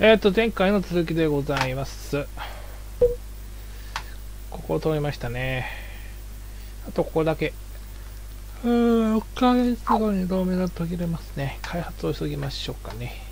えっ、と、前回の続きでございます。ここを通りましたね。あと、ここだけ。うーん、6ヶ月後に同盟が途切れますね。開発を急ぎましょうかね。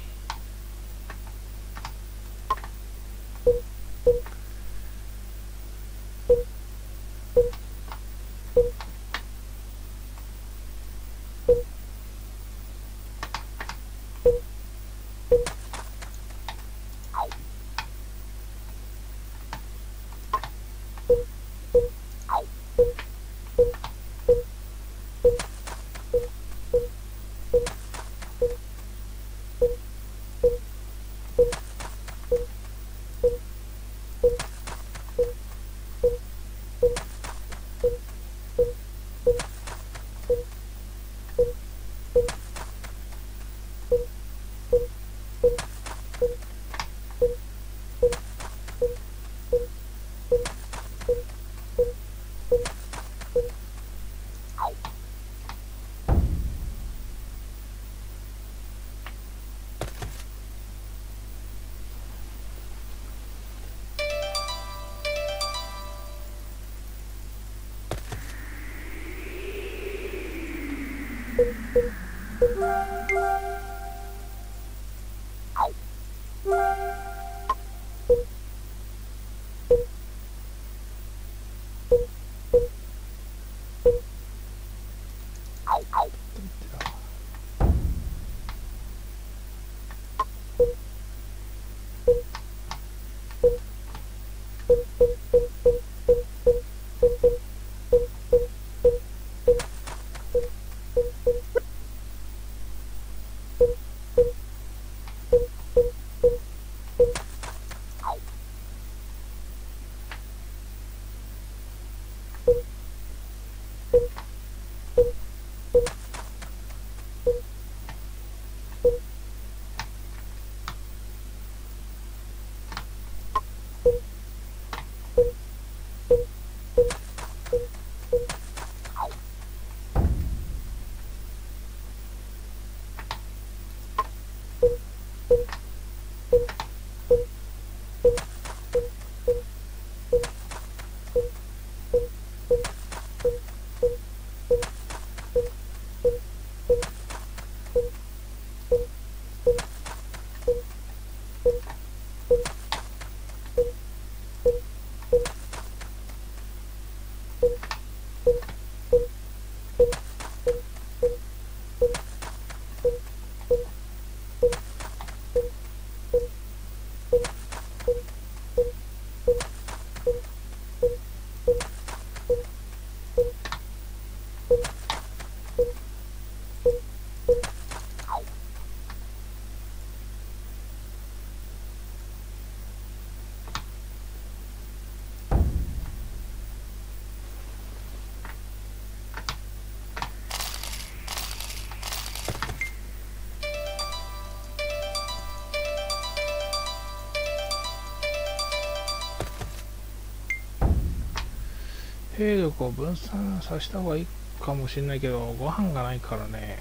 兵力を分散させた方がいいかもしれないけど、ご飯がないからね。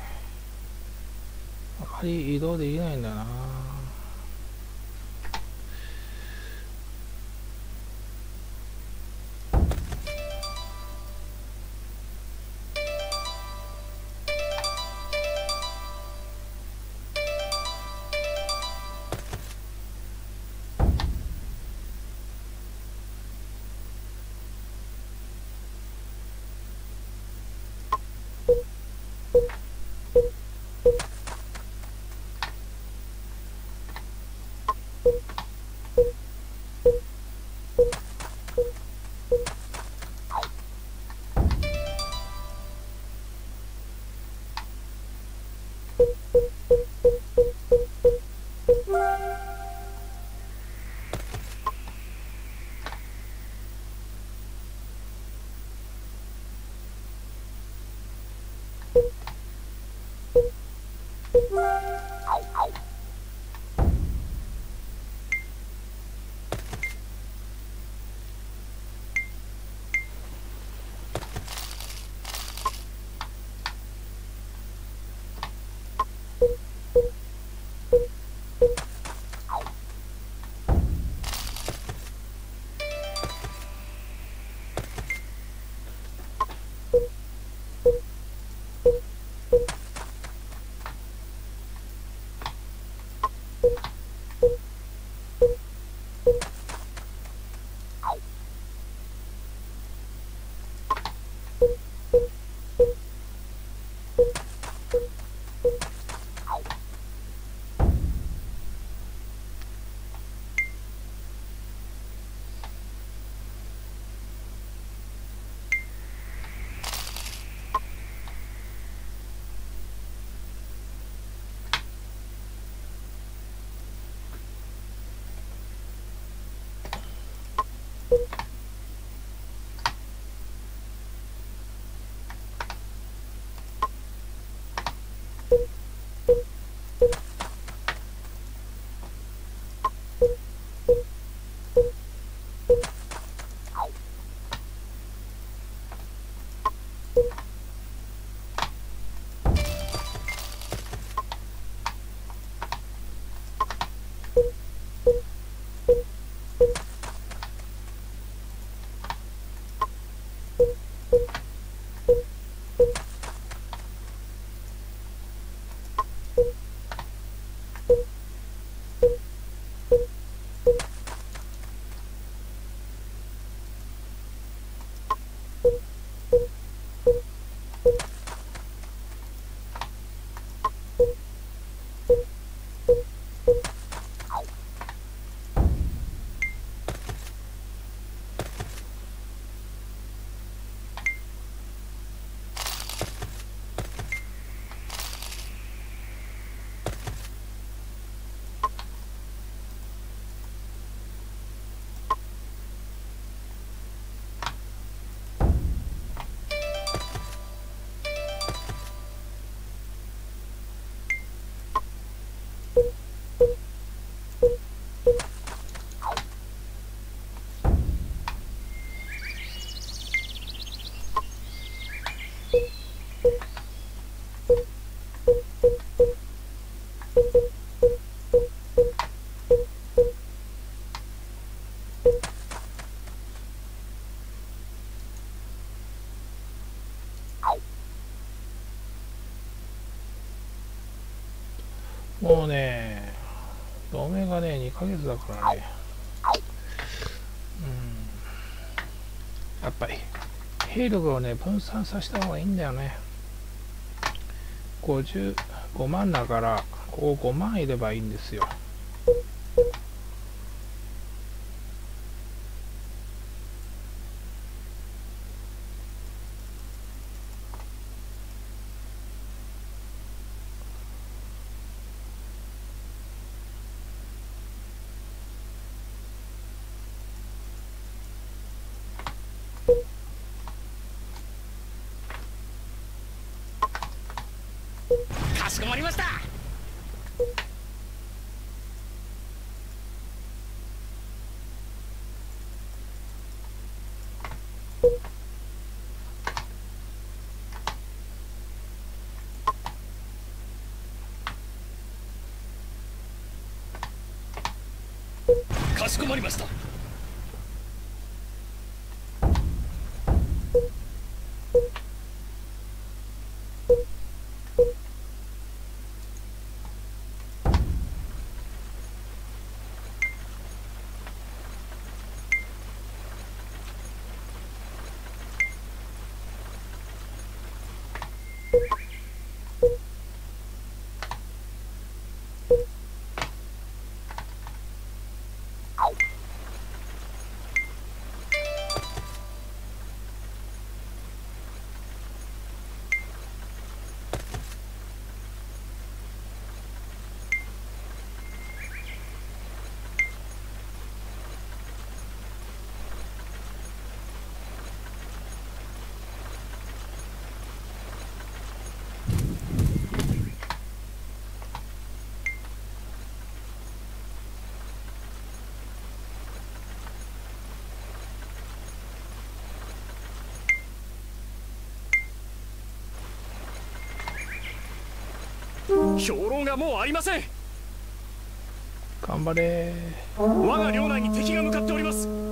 あまり移動できないんだな。もうね、同盟がね、2ヶ月だからね。うん。やっぱり、兵力をね、分散させた方がいいんだよね。55万だから、ここ5万いればいいんですよ。かしこまりましたかしこまりました。兵糧がもうありません。頑張れ。我が領内に敵が向かっております。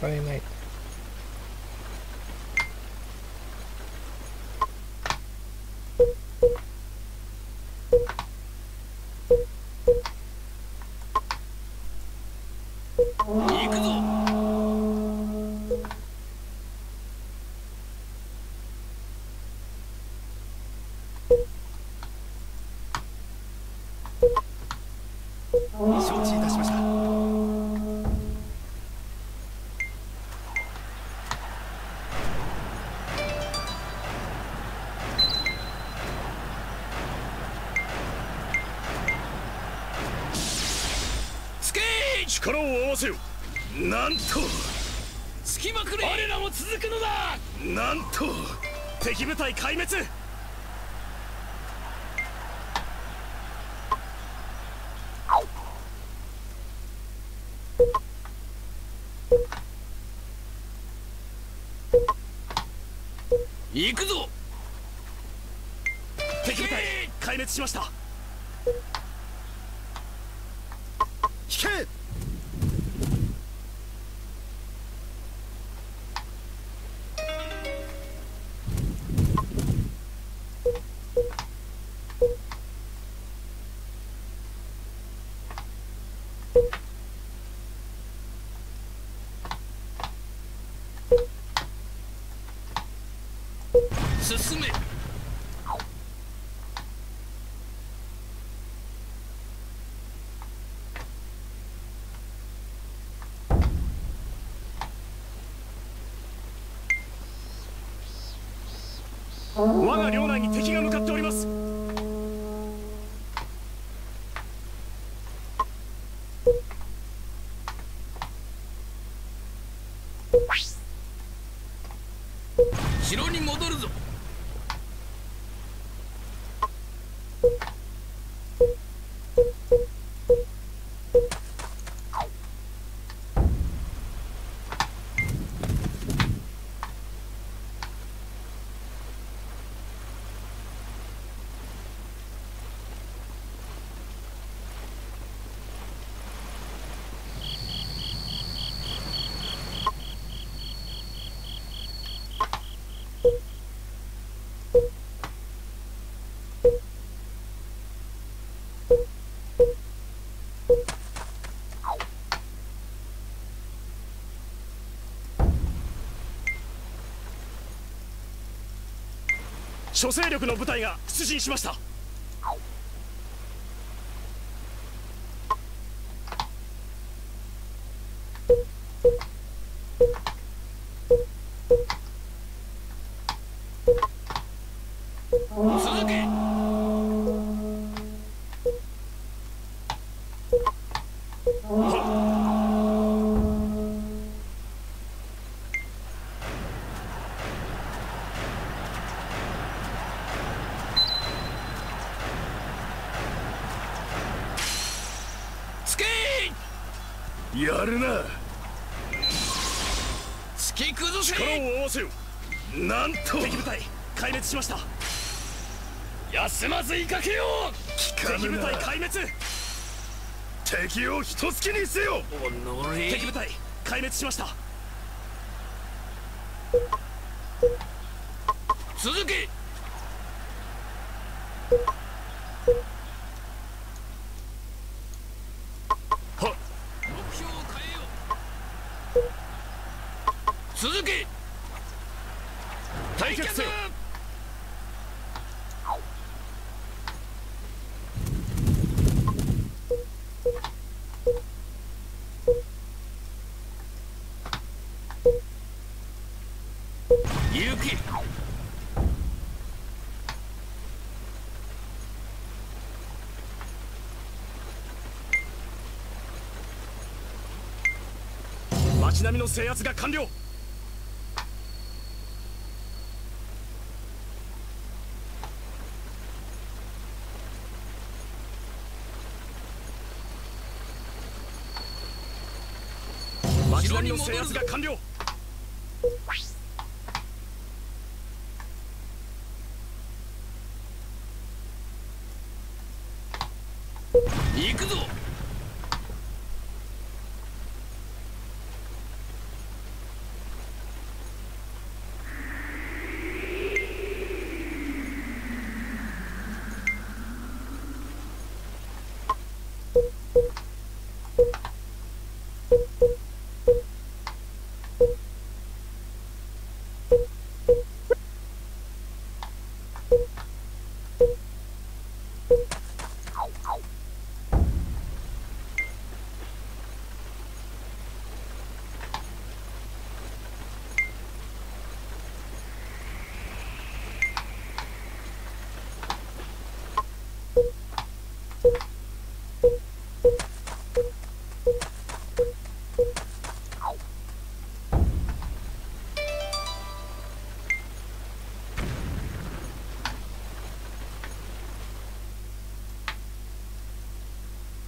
買えない承知いたしました。力を合わせよ。なんとつきまくれ。我らも続くのだ。なんと敵部隊壊滅。行くぞ。敵部隊壊滅しました引け進め我が領内に敵が向かっております。城に戻るぞ。諸勢力の部隊が出陣しました。なんと。敵部隊壊滅しました。休まずいかけよう。敵部隊壊滅。敵を一突きにせよ。敵部隊壊滅しました。続けは目標を変えよう続け退却せよ行け町並みの制圧が完了。町並みの制圧が完了。行くぞ。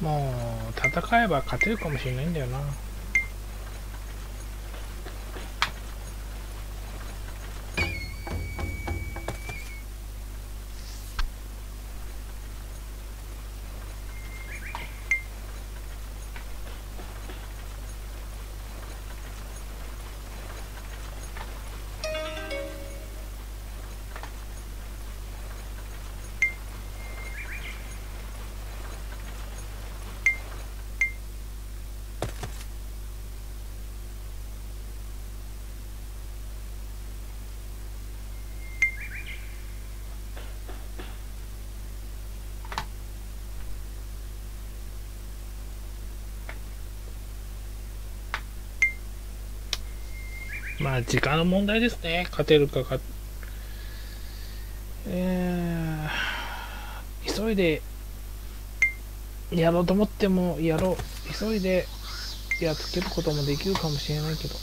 もう戦えば勝てるかもしれないんだよな。まあ時間の問題ですね。勝てるかかえー、急いでやろうと思ってもやろう。急いでやっつけることもできるかもしれないけど。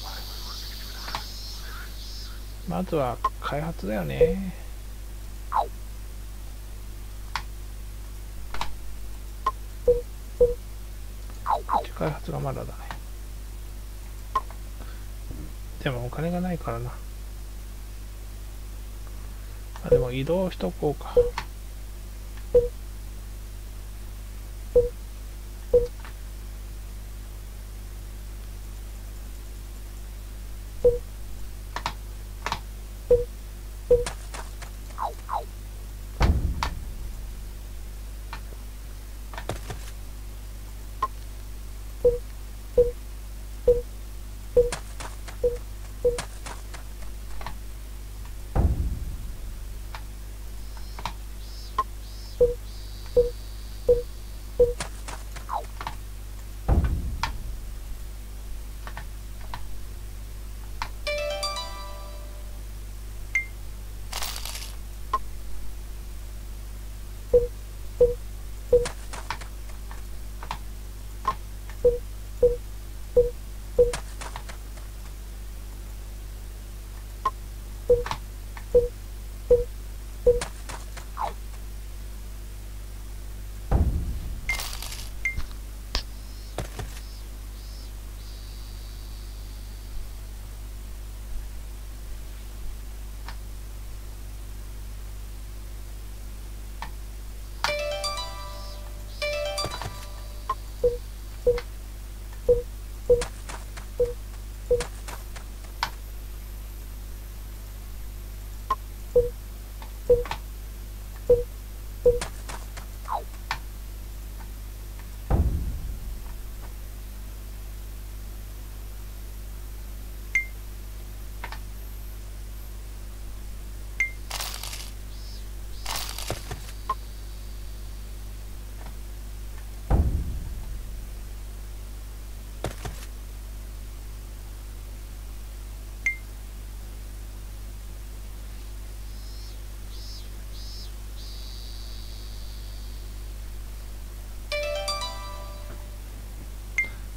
まずは開発だよね。開発がまだだね。でもお金がないからな。あでも移動しとこうか。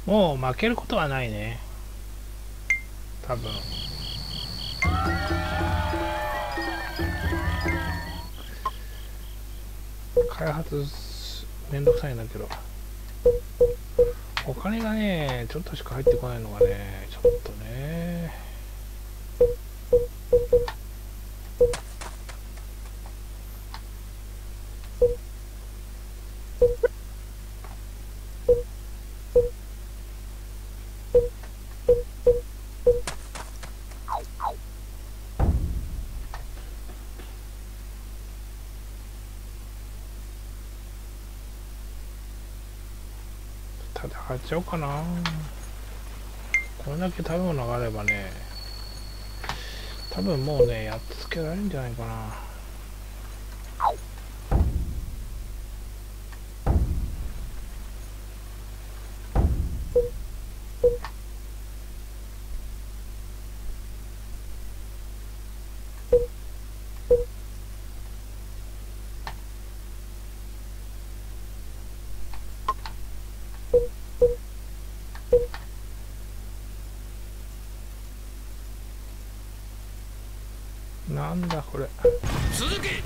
もう負けることはないね。多分。開発めんどくさいんだけど。お金がねちょっとしか入ってこないのがねちょっとね。戦っちゃおうかな。これだけ食べ物があればね多分もうねやっつけられるんじゃないかな。なんだこれ。続け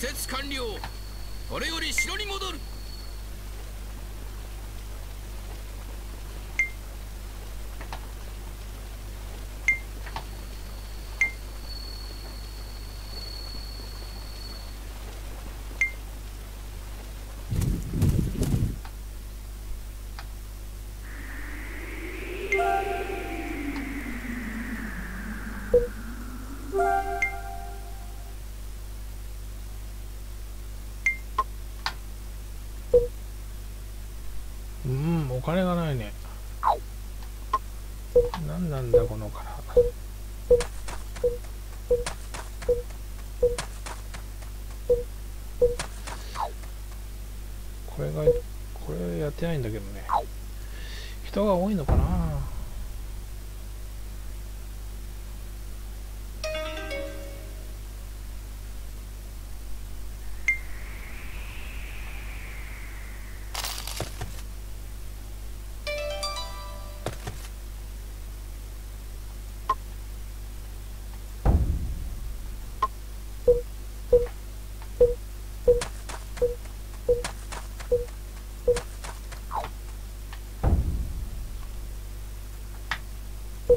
設完了。これより城に戻る。お金がないね。何なんだこのからこれがこれやってないんだけどね。人が多いのかな？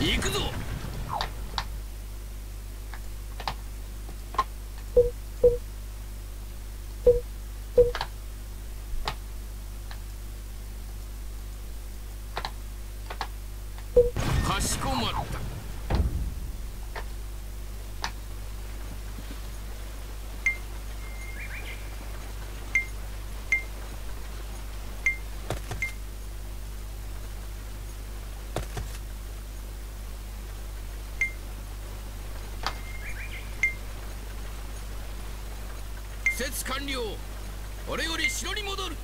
行くぞ。かしこまった設完了。俺より城に戻る。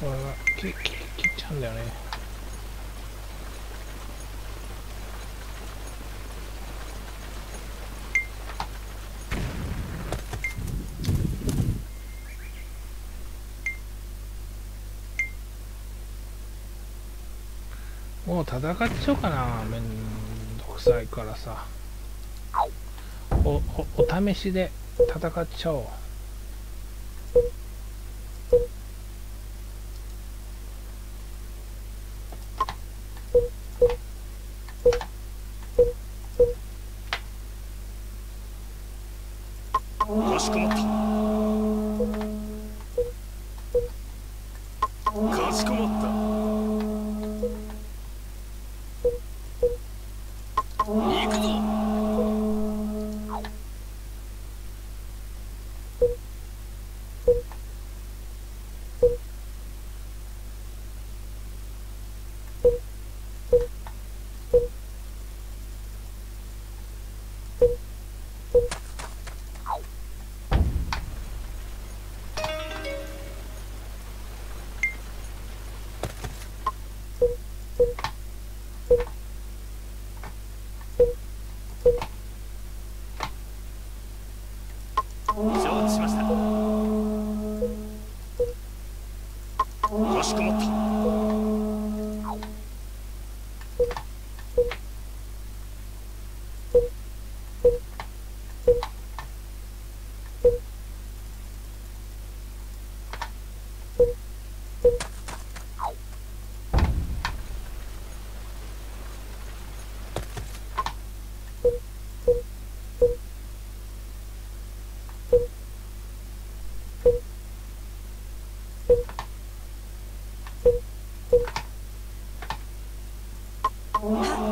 これが切切切っちゃうんだよね。もう戦っちゃおうかなめんどくさいからさ。おお試しで戦っちゃおう。承知しました。よしこもった you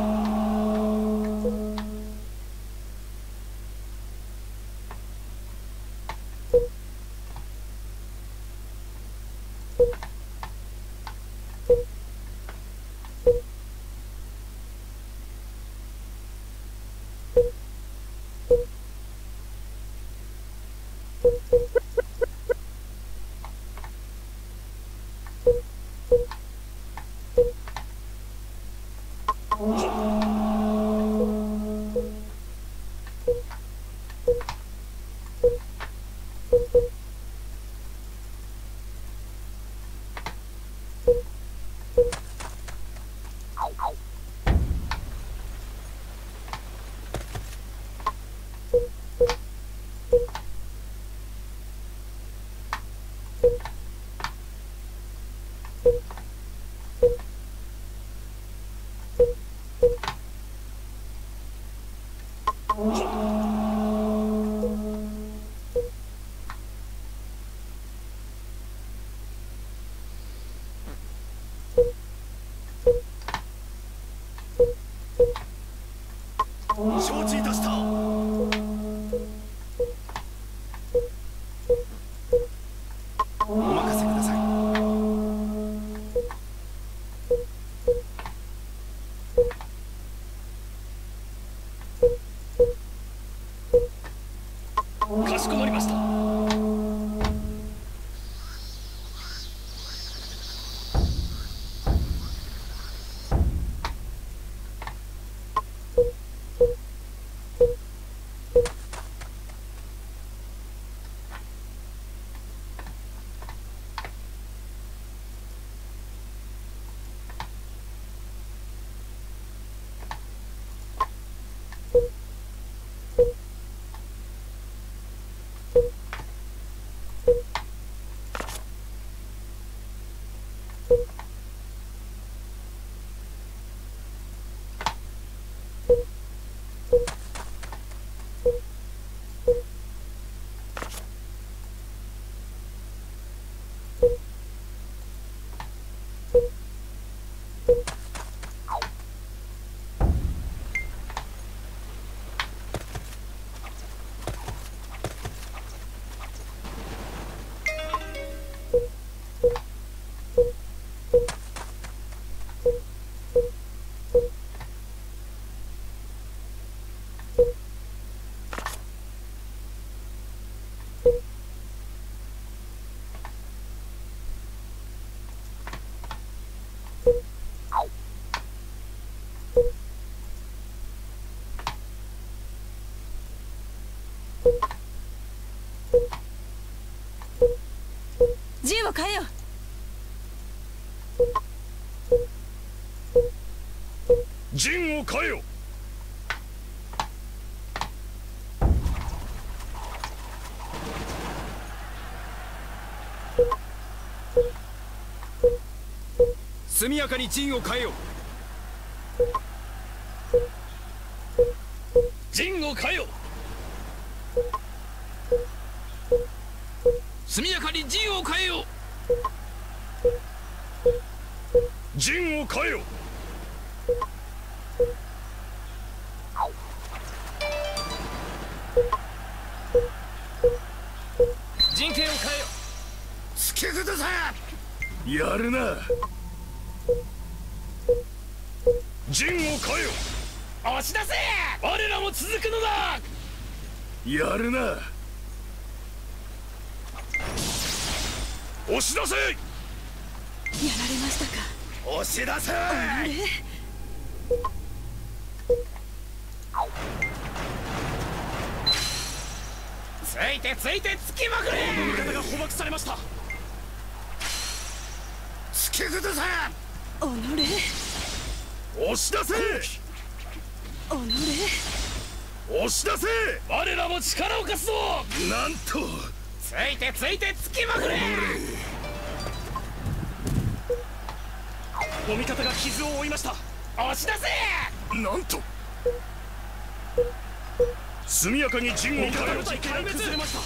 承知いたした。しこまりました。銃を変えよ。う陣を変えよ。速やかに陣を変えよ。陣を変えよ速やかに陣を変えよ陣を変えよ陣形を変えよ付け崩せやるな。陣を変えよ押し出せ。我らも続くのだ。やるなし出せ！ついてついてつきまくれ！味方が捕獲されました。突き崩せ！おのれ押し出せ！己。押し出せ！我らも力を貸すぞ！なんと！ついてついてつきまくれお味方が傷を負いました。押し出せ！なんと！速やかに陣を変えろ味方の敵が崩れました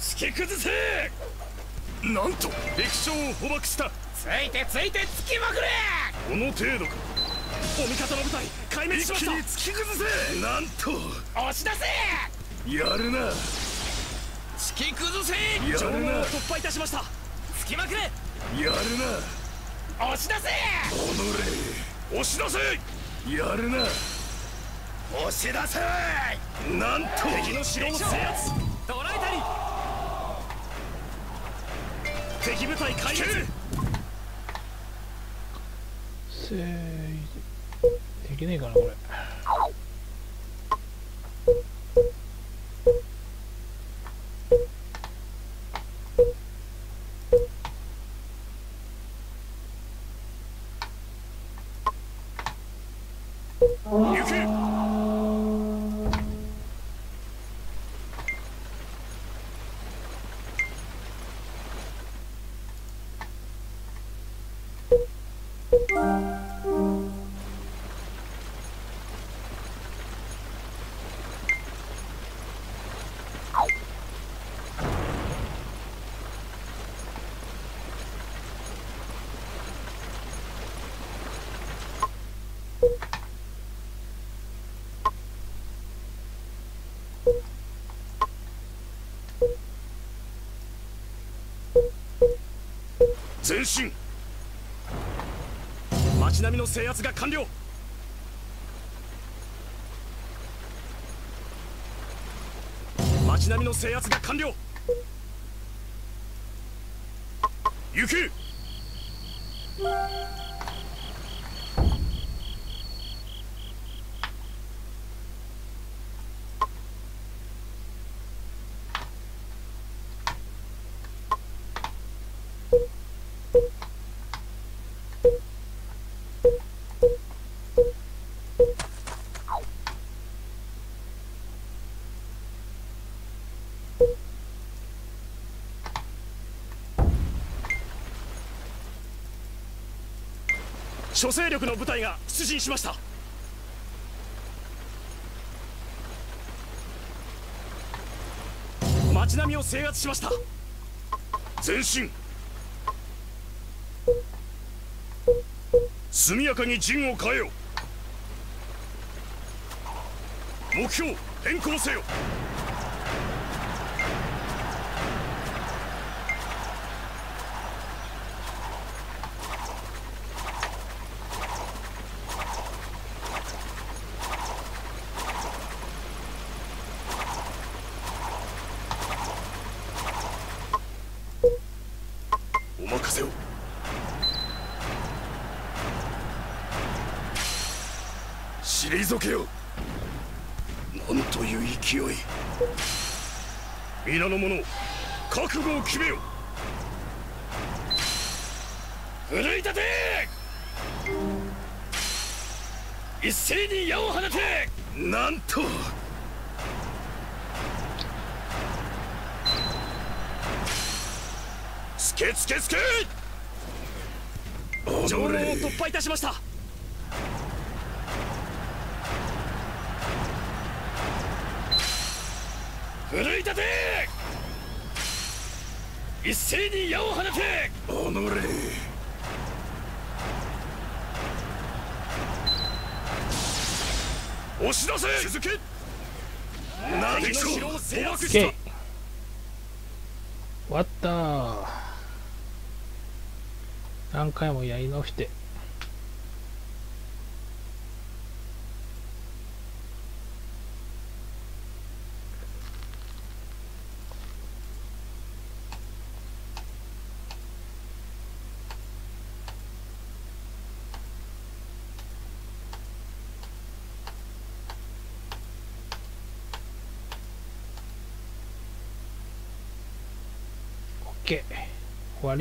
突き崩せ！なんと！敵将を捕獲した。ついてついてつきまくれ！この程度か。お味方の部隊壊滅しました。一気に突き崩せ！なんと！押し出せ！やるな。突き崩せ！やるな。城門を突破いたしました。つきまくれ！やるな押し出せ！己押し出せ！やるな！押し出せ！なんと！敵の城を制圧！捕らえたり！敵部隊壊滅！せいできねえかなこれ行け前進。街並みの制圧が完了。街並みの制圧が完了。行け。諸勢力の部隊が出陣しました。街並みを制圧しました。前進。速やかに陣を変えよ。目標変更せよお任せを退けよ。なんという勢い。皆の者覚悟を決めよ。奮い立て！一斉に矢を放て！なんと！つけつけつけ城門を突破いたしました奮い立て一斉に矢を放て己。押し出せ続け。何敵の城を制圧し OK 終わった何回もやり直して Juan